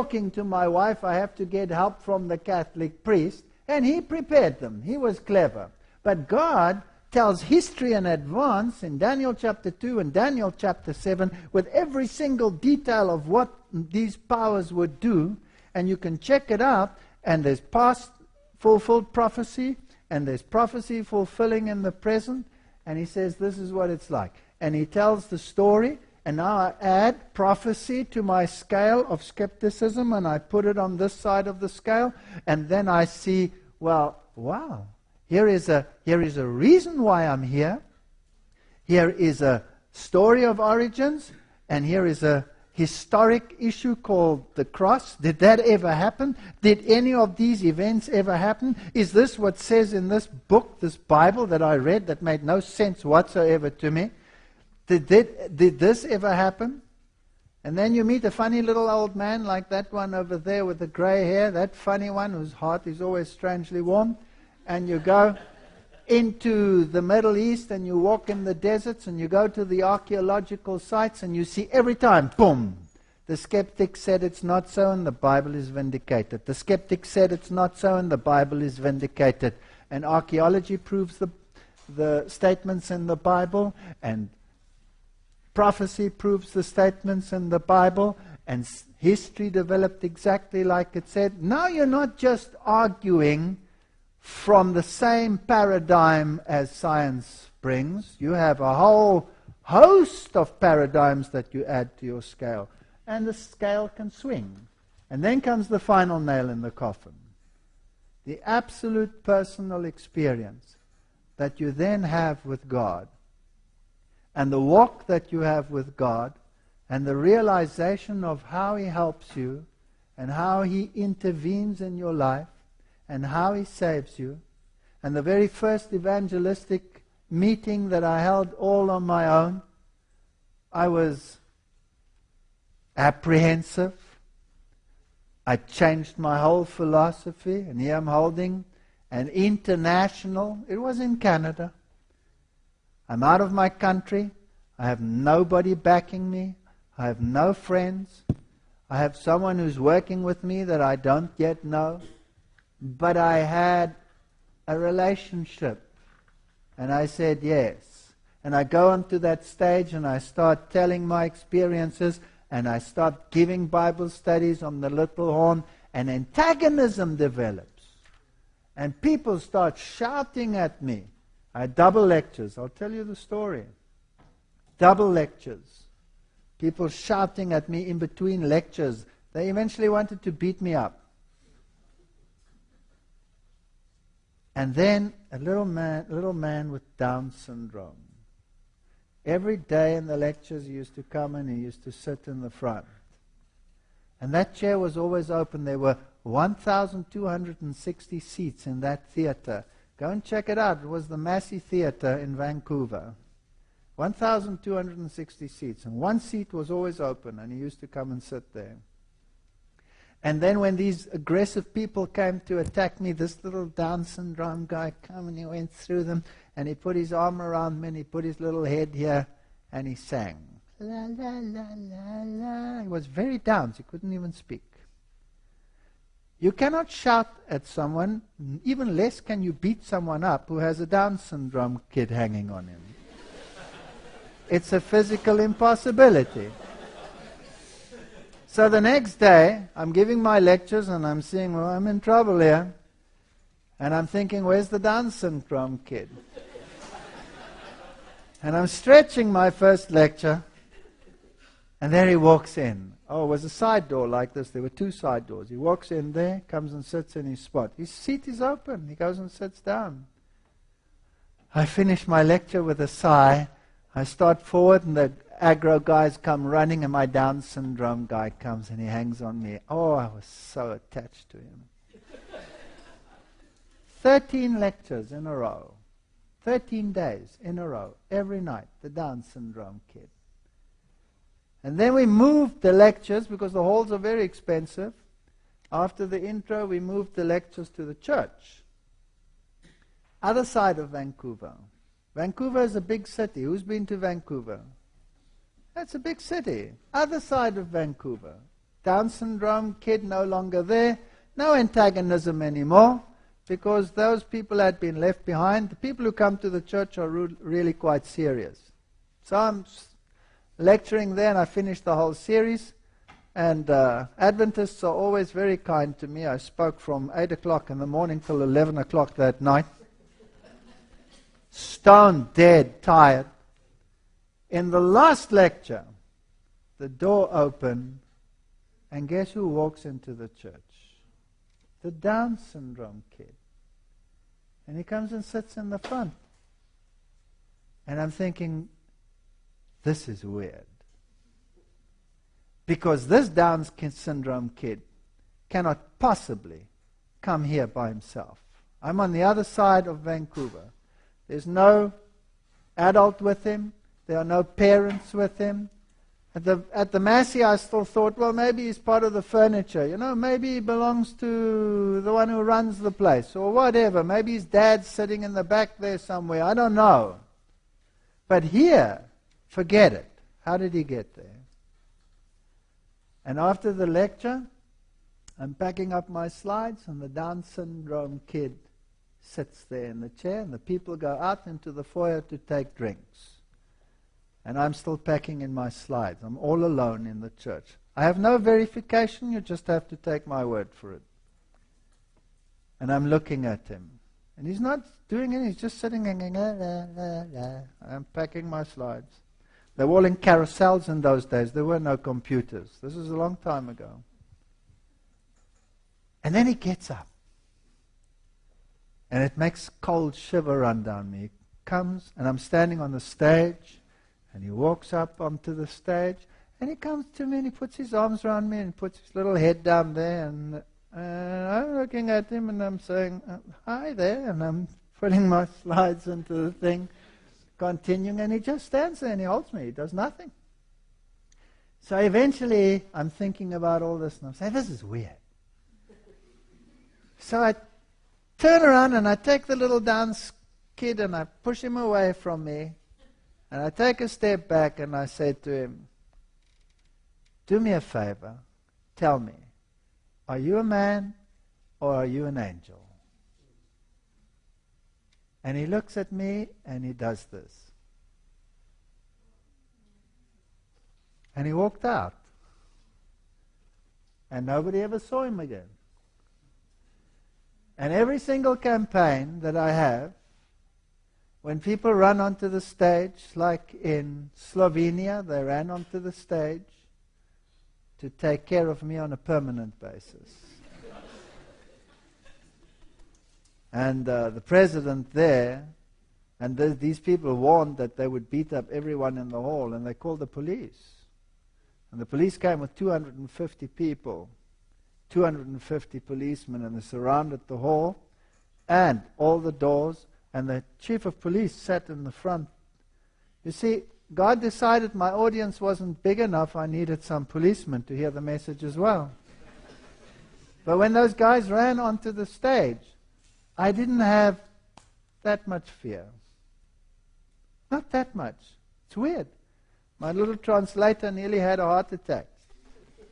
talking to my wife, I have to get help from the Catholic priest. And he prepared them. He was clever. But God tells history in advance in Daniel chapter 2 and Daniel chapter 7 with every single detail of what these powers would do. And you can check it out. And there's past fulfilled prophecy, and there's prophecy fulfilling in the present. And he says, This is what it's like. And he tells the story. And now I add prophecy to my scale of skepticism, and I put it on this side of the scale. And then I see, well, wow, here is a, here is a reason why I'm here. Here is a story of origins, and here is a historic issue called the cross. Did that ever happen? Did any of these events ever happen? Is this what says in this book, this Bible that I read that made no sense whatsoever to me? Did, did, did this ever happen? And then you meet a funny little old man like that one over there with the gray hair, that funny one whose heart is always strangely warm. And you go into the Middle East and you walk in the deserts and you go to the archaeological sites and you see every time, boom, the skeptic said it's not so and the Bible is vindicated. The skeptic said it's not so and the Bible is vindicated. And archaeology proves the, the statements in the Bible and prophecy proves the statements in the Bible and history developed exactly like it said. Now you're not just arguing from the same paradigm as science brings. You have a whole host of paradigms that you add to your scale, and the scale can swing. And then comes the final nail in the coffin the absolute personal experience that you then have with God, and the walk that you have with God, and the realization of how He helps you and how He intervenes in your life and how He saves you. And the very first evangelistic meeting that I held all on my own, I was apprehensive. I changed my whole philosophy, and here I'm holding an international, it was in Canada. I'm out of my country. I have nobody backing me. I have no friends. I have someone who's working with me that I don't yet know but I had a relationship. And I said yes. And I go onto that stage and I start telling my experiences and I start giving Bible studies on the little horn, and antagonism develops. And people start shouting at me. I had double lectures. I'll tell you the story. Double lectures. People shouting at me in between lectures. They eventually wanted to beat me up. And then a little man, little man with Down syndrome. Every day in the lectures, he used to come and he used to sit in the front. And that chair was always open. There were 1,260 seats in that theater. Go and check it out. It was the Massey Theater in Vancouver. 1,260 seats. And one seat was always open, and he used to come and sit there. And then when these aggressive people came to attack me, this little Down syndrome guy came and he went through them and he put his arm around me and he put his little head here and he sang. La la la la la. He was very down. He couldn't even speak. You cannot shout at someone, even less can you beat someone up who has a Down syndrome kid hanging on him. it's a physical impossibility. So the next day, I'm giving my lectures and I'm seeing, well, I'm in trouble here. And I'm thinking, where's the Down syndrome kid? and I'm stretching my first lecture. And there he walks in. Oh, it was a side door like this. There were two side doors. He walks in there, comes and sits in his spot. His seat is open. He goes and sits down. I finish my lecture with a sigh. I start forward, and the Agro guys come running, and my Down syndrome guy comes and he hangs on me. Oh, I was so attached to him. 13 lectures in a row. 13 days in a row, every night, the Down syndrome kid. And then we moved the lectures because the halls are very expensive. After the intro, we moved the lectures to the church. Other side of Vancouver. Vancouver is a big city. Who's been to Vancouver? That's a big city. Other side of Vancouver. Down syndrome kid no longer there. No antagonism anymore because those people had been left behind. The people who come to the church are really quite serious. So I'm lecturing there and I finished the whole series. And uh, Adventists are always very kind to me. I spoke from 8 o'clock in the morning till 11 o'clock that night. Stone dead, tired. In the last lecture, the door opened, and guess who walks into the church? The Down syndrome kid. And he comes and sits in the front. And I'm thinking, this is weird. Because this Down syndrome kid cannot possibly come here by himself. I'm on the other side of Vancouver. There's no adult with him, there are no parents with him. At the, at the Massey, I still thought, well, maybe he's part of the furniture. You know, maybe he belongs to the one who runs the place or whatever. Maybe his dad's sitting in the back there somewhere. I don't know. But here, forget it. How did he get there? And after the lecture, I'm packing up my slides, and the Down syndrome kid sits there in the chair, and the people go out into the foyer to take drinks. And I'm still packing in my slides. I'm all alone in the church. I have no verification, you just have to take my word for it. And I'm looking at him. And he's not doing anything, he's just sitting and I'm packing my slides. They were all in carousels in those days. There were no computers. This was a long time ago. And then he gets up. And it makes cold shiver run down me. He comes, and I'm standing on the stage, and he walks up onto the stage, and he comes to me, and he puts his arms around me, and puts his little head down there, and, and I'm looking at him, and I'm saying, uh, hi there, and I'm putting my slides into the thing continuing, and he just stands there and he holds me. He does nothing. So eventually, I'm thinking about all this, and I'm saying, this is weird. So I turn around and I take the little dance kid and I push him away from me. And I take a step back and I say to him, Do me a favor. Tell me, are you a man or are you an angel? And he looks at me and he does this. And he walked out. And nobody ever saw him again. And every single campaign that I have, when people run onto the stage, like in Slovenia, they ran onto the stage to take care of me on a permanent basis. And uh, the president there, and th- these people warned that they would beat up everyone in the hall, and they called the police. And the police came with 250 people, 250 policemen, and they surrounded the hall and all the doors, and the chief of police sat in the front. You see, God decided my audience wasn't big enough, I needed some policemen to hear the message as well. but when those guys ran onto the stage, I didn't have that much fear. Not that much. It's weird. My little translator nearly had a heart attack.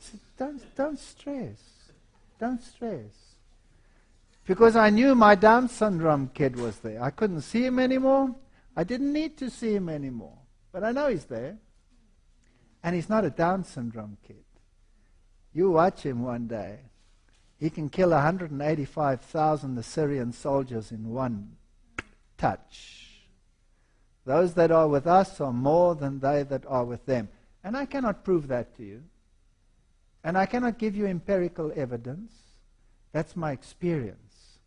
Said, don't, don't stress. Don't stress. Because I knew my Down syndrome kid was there. I couldn't see him anymore. I didn't need to see him anymore. But I know he's there. And he's not a Down syndrome kid. You watch him one day. He can kill 185,000 Assyrian soldiers in one touch. Those that are with us are more than they that are with them. And I cannot prove that to you. And I cannot give you empirical evidence. That's my experience.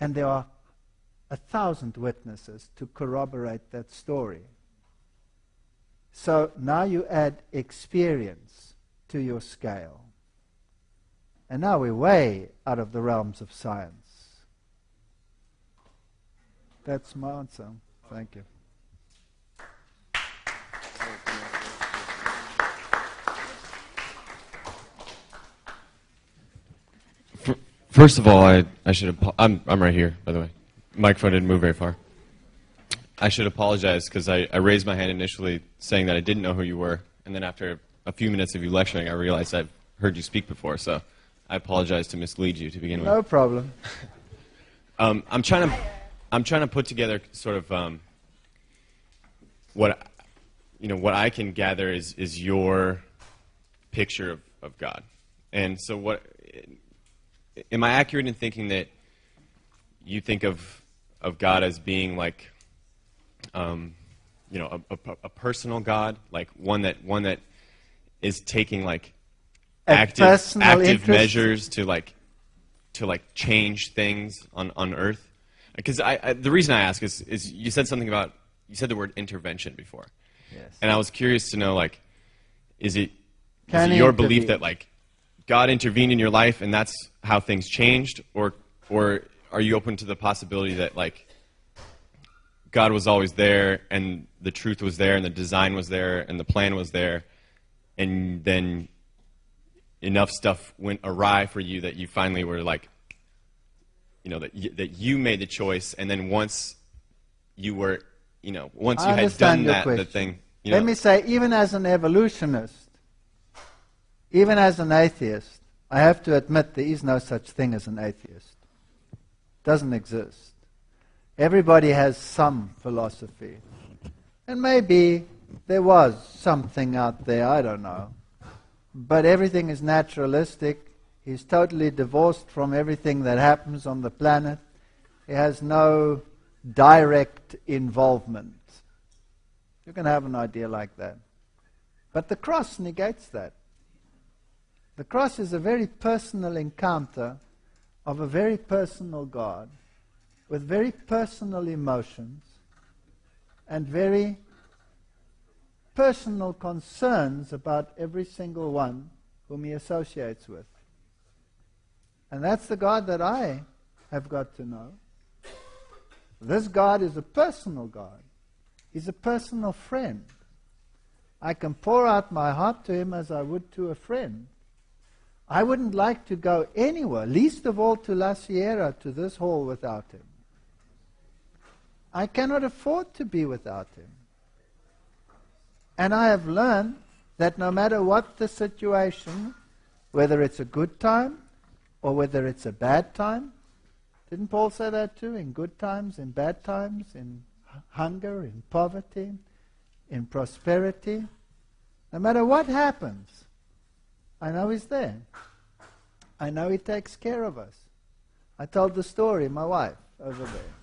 And there are a thousand witnesses to corroborate that story. So now you add experience to your scale. And now we're way out of the realms of science. That's my answer. Thank you. First of all, I, I should I'm, I'm right here, by the way. Microphone didn't move very far. I should apologize because I, I raised my hand initially saying that I didn't know who you were, and then after a few minutes of you lecturing, I realized I've heard you speak before, so I apologize to mislead you to begin with. No problem. Um, I'm trying to, I'm trying to put together sort of um, what, you know, what I can gather is is your picture of, of God, and so what? Am I accurate in thinking that you think of of God as being like, um, you know, a, a, a personal God, like one that one that is taking like active active interest? measures to like to like change things on, on earth because I, I the reason i ask is, is you said something about you said the word intervention before Yes. and i was curious to know like is it, is it your belief that like god intervened in your life and that's how things changed or or are you open to the possibility that like god was always there and the truth was there and the design was there and the plan was there and then enough stuff went awry for you that you finally were like, you know, that you, that you made the choice, and then once you were, you know, once you had done that, the thing, you Let me say, even as an evolutionist, even as an atheist, I have to admit there is no such thing as an atheist. It Doesn't exist. Everybody has some philosophy. And maybe there was something out there, I don't know. But everything is naturalistic. He's totally divorced from everything that happens on the planet. He has no direct involvement. You can have an idea like that. But the cross negates that. The cross is a very personal encounter of a very personal God with very personal emotions and very personal concerns about every single one whom he associates with. And that's the God that I have got to know. This God is a personal God. He's a personal friend. I can pour out my heart to him as I would to a friend. I wouldn't like to go anywhere, least of all to La Sierra, to this hall, without him. I cannot afford to be without him. And I have learned that no matter what the situation, whether it's a good time or whether it's a bad time, didn't Paul say that too? In good times, in bad times, in hunger, in poverty, in prosperity. No matter what happens, I know He's there. I know He takes care of us. I told the story, my wife over there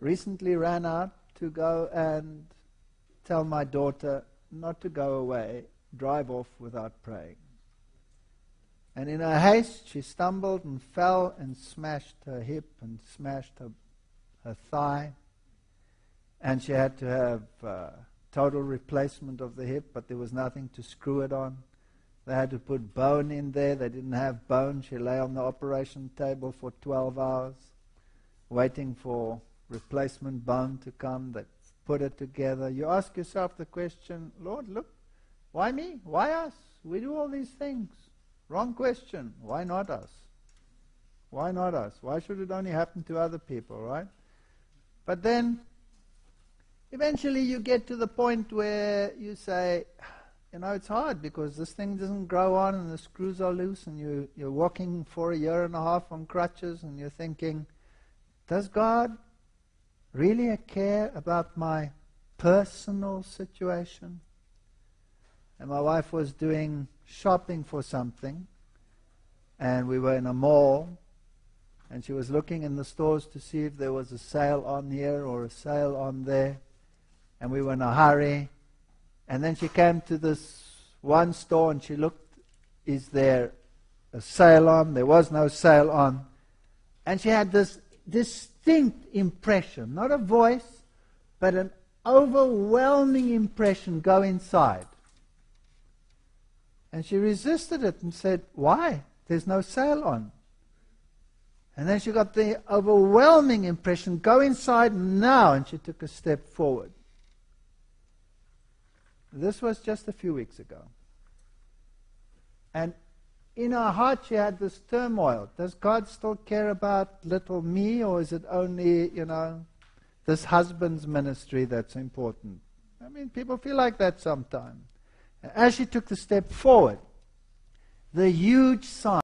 recently ran out to go and tell my daughter not to go away, drive off without praying. And in her haste, she stumbled and fell and smashed her hip and smashed her, her thigh. And she had to have uh, total replacement of the hip, but there was nothing to screw it on. They had to put bone in there. They didn't have bone. She lay on the operation table for 12 hours, waiting for replacement bone to come. They put it together. You ask yourself the question, Lord, look, why me? Why us? We do all these things. Wrong question. Why not us? Why not us? Why should it only happen to other people, right? But then, eventually you get to the point where you say, you know, it's hard because this thing doesn't grow on and the screws are loose and you, you're walking for a year and a half on crutches and you're thinking, does God really a care about my personal situation? And my wife was doing shopping for something, and we were in a mall, and she was looking in the stores to see if there was a sale on here or a sale on there, and we were in a hurry. And then she came to this one store and she looked, is there a sale on? There was no sale on. And she had this distinct impression, not a voice, but an overwhelming impression go inside. And she resisted it and said, Why? There's no sale on. And then she got the overwhelming impression, go inside now. And she took a step forward. This was just a few weeks ago. And in her heart, she had this turmoil. Does God still care about little me, or is it only, you know, this husband's ministry that's important? I mean, people feel like that sometimes. As she took the step forward, the huge sign.